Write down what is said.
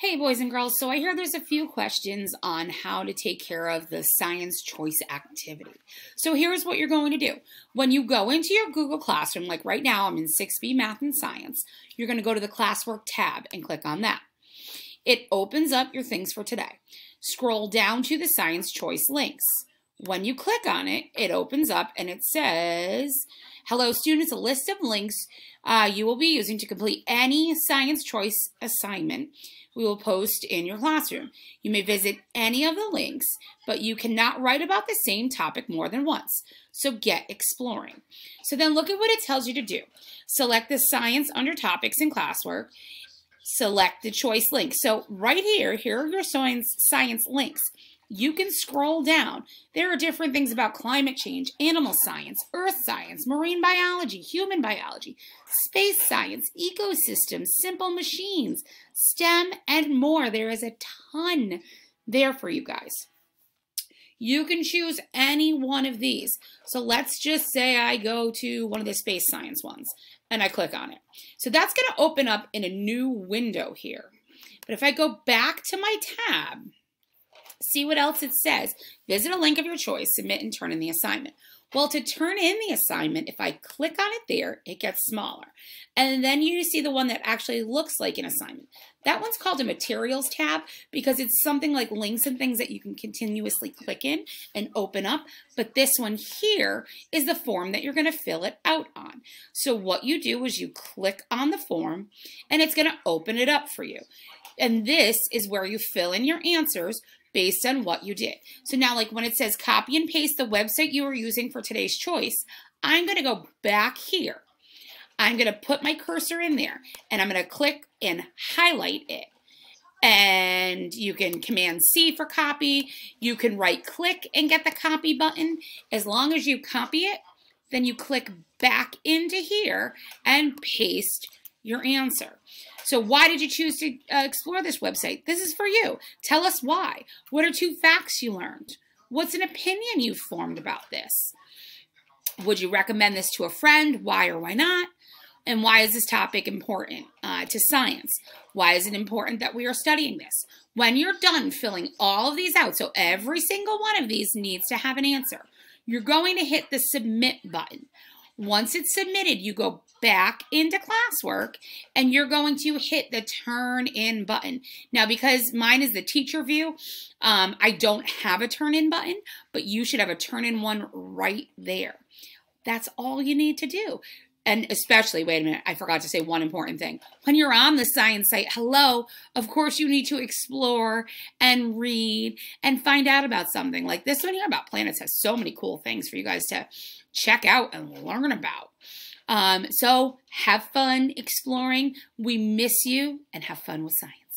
Hey, boys and girls. So I hear there's a few questions on how to take care of the science choice activity. So here's what you're going to do. When you go into your Google Classroom, like right now, I'm in 6B Math and Science, you're going to go to the Classwork tab and click on that. It opens up your things for today. Scroll down to the science choice links. When you click on it, it opens up and it says, Hello, students, a list of links uh, you will be using to complete any science choice assignment we will post in your classroom. You may visit any of the links, but you cannot write about the same topic more than once. So get exploring. So then look at what it tells you to do. Select the science under topics in classwork. Select the choice link. So right here, here are your science, science links you can scroll down. There are different things about climate change, animal science, earth science, marine biology, human biology, space science, ecosystems, simple machines, STEM, and more. There is a ton there for you guys. You can choose any one of these. So let's just say I go to one of the space science ones and I click on it. So that's going to open up in a new window here. But if I go back to my tab, See what else it says. Visit a link of your choice, submit and turn in the assignment. Well, to turn in the assignment, if I click on it there, it gets smaller. And then you see the one that actually looks like an assignment. That one's called a materials tab because it's something like links and things that you can continuously click in and open up. But this one here is the form that you're going to fill it out on. So what you do is you click on the form and it's going to open it up for you. And this is where you fill in your answers based on what you did. So now like when it says copy and paste the website you were using for today's choice, I'm going to go back here. I'm going to put my cursor in there and I'm going to click and highlight it. And you can command C for copy. You can right click and get the copy button. As long as you copy it, then you click back into here and paste your answer. So why did you choose to uh, explore this website? This is for you. Tell us why. What are two facts you learned? What's an opinion you formed about this? Would you recommend this to a friend? Why or why not? And why is this topic important uh, to science? Why is it important that we are studying this? When you're done filling all of these out, so every single one of these needs to have an answer, you're going to hit the submit button. Once it's submitted, you go back into classwork and you're going to hit the turn in button. Now, because mine is the teacher view, um, I don't have a turn in button, but you should have a turn in one right there. That's all you need to do. And especially, wait a minute, I forgot to say one important thing. When you're on the science site, hello, of course you need to explore and read and find out about something. Like this one here about planets has so many cool things for you guys to check out and learn about. Um, so have fun exploring. We miss you and have fun with science.